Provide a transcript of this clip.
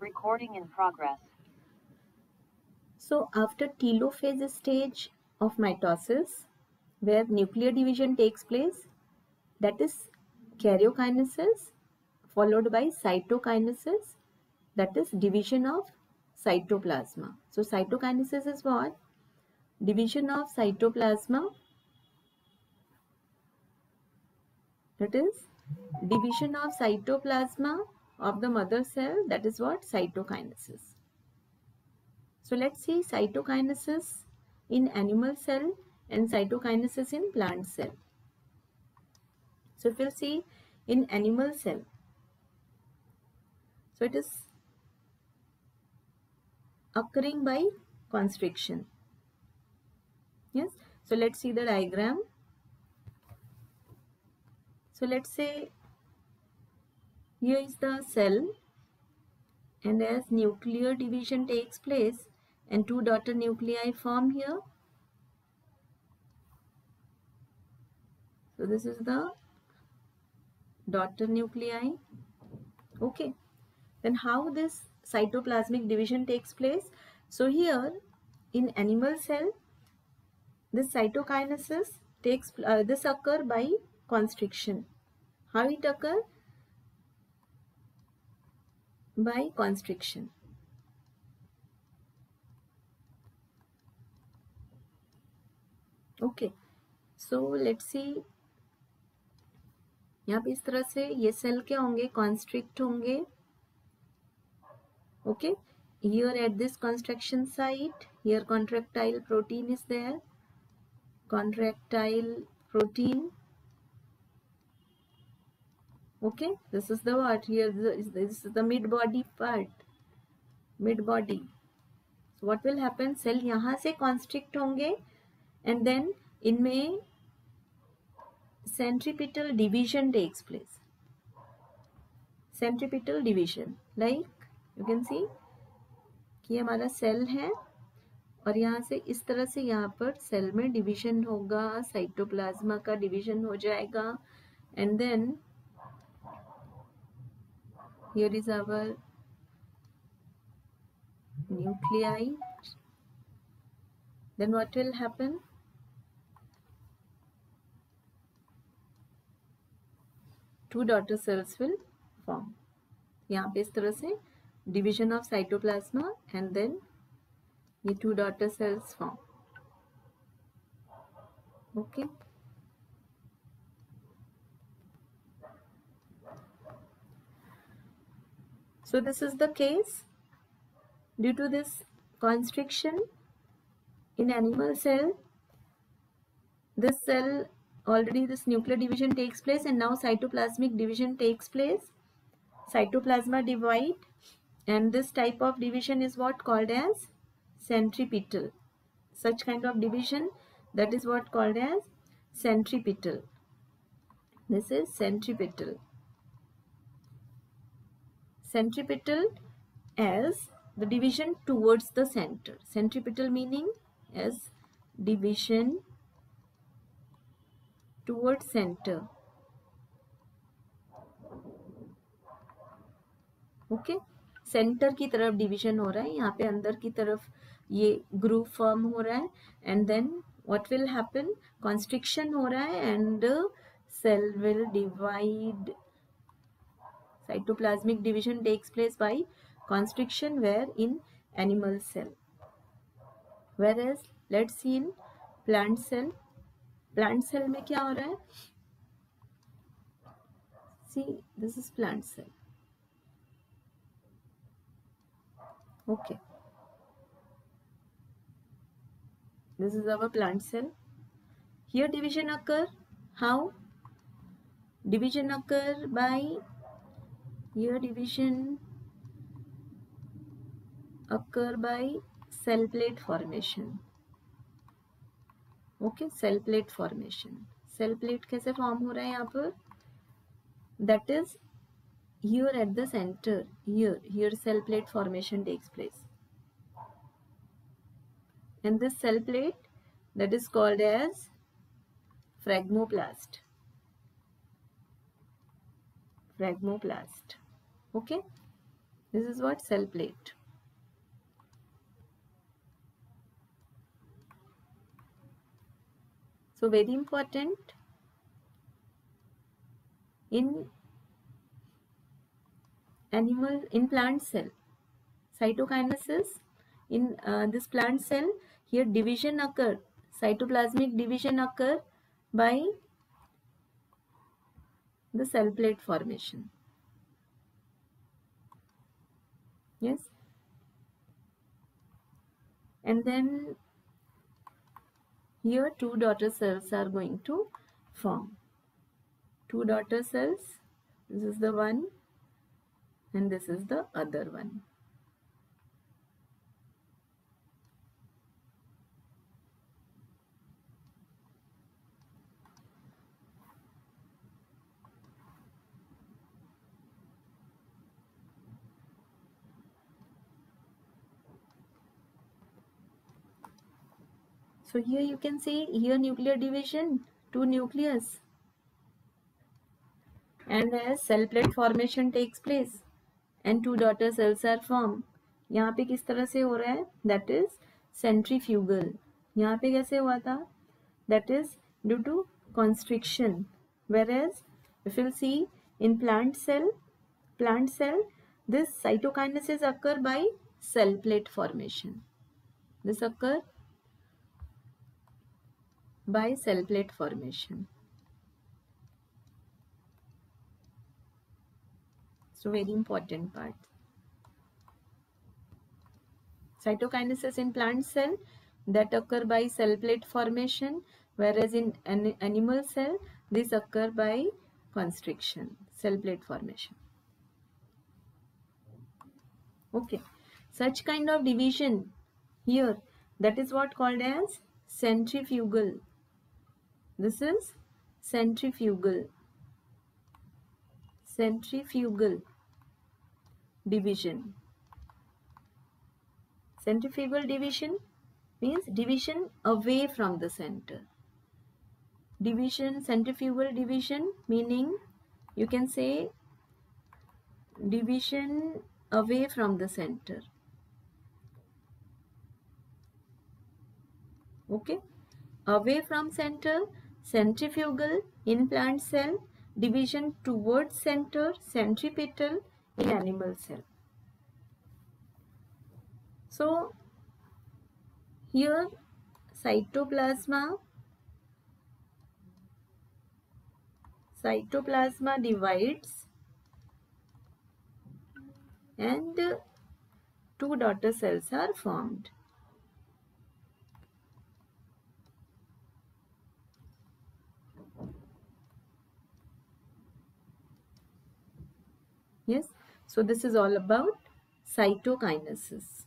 Recording in progress. So after telophase stage of mitosis, where nuclear division takes place, that is karyokinesis, followed by cytokinesis, that is division of cytoplasma. So cytokinesis is what? Division of cytoplasma. That is division of cytoplasma of the mother cell. That is what? Cytokinesis. So let's see cytokinesis in animal cell and cytokinesis in plant cell. So if we'll see in animal cell, so it is occurring by constriction. Yes. So let's see the diagram. So let's say here is the cell and as nuclear division takes place and two daughter nuclei form here. So this is the daughter nuclei. Okay. Then how this cytoplasmic division takes place? So here in animal cell, this cytokinesis takes uh, this occur by constriction. How it occur? By constriction. Okay so let's see यहाँ पे इस तरह से ये cell क्या होंगे? Constrict होंगे. Okay here at this construction site here contractile protein is there contractile protein okay this is the what here this is the mid body part mid body so what will happen cell यहाँ से constrict होंगे and then इनमें centripetal division takes place centripetal division like you can see कि हमारा cell है और यहाँ से इस तरह से यहाँ पर सेल में डिवीज़न होगा साइटोप्लाज्मा का डिवीज़न हो जाएगा and then here is our nuclei then what will happen to daughter cells will form यहाँ पे इस तरह से division of cytoplasm and then ये to daughter cells form okay So this is the case. Due to this constriction in animal cell this cell already this nuclear division takes place and now cytoplasmic division takes place. Cytoplasma divide and this type of division is what called as centripetal. Such kind of division that is what called as centripetal. This is centripetal centripetal as the division towards the center centripetal meaning as division towards center okay okay? Centre की तरफ़ division हो रहा है यहाँ पे अंदर की तरफ़ ये ग्रुप फॉर्म हो रहा है and then what will happen constriction हो रहा है and cell will divide cytoplasmic division takes place by constriction where in animal cell whereas let's see in plant cell plant cell में क्या हो रहा है see this is plant cell okay this is our plant cell here division occur how division occur by here division occur by cell plate formation okay cell plate formation cell plate कैसे form हो रहा है यहाँ पर that is here at the center here here cell plate formation takes place and this cell plate that is called as phragmoplast phragmoplast okay? This is what cell plate. So very important. In animal in plant cell cytokinesis in uh, this plant cell here division occur cytoplasmic division occur by the cell plate formation yes. And then here two daughter cells are going to form. Two daughter cells this is the one and this is the other one So here you can see here nuclear division, two nucleus. And as cell plate formation takes place and two daughter cells are formed. यहाँ पे किस तरह से हो रहा है That is centrifugal. यहाँ पे कैसे हुआ था That is due to constriction. Whereas if you see in plant cell, plant cell, this cytokinesis occur by cell plate formation. This occur by cell plate formation. So very important part. Cytokinesis in plant cell that occur by cell plate formation whereas in an animal cell this occur by constriction, cell plate formation. Okay, such kind of division here that is what called as centrifugal this is centrifugal. Centrifugal division. Centrifugal division means division away from the center. Division, centrifugal division meaning you can say division away from the center. Okay. Away from center centrifugal in plant cell, division towards center, centripetal in animal cell. So, here cytoplasma, cytoplasma divides and two daughter cells are formed. Yes. So this is all about cytokinesis.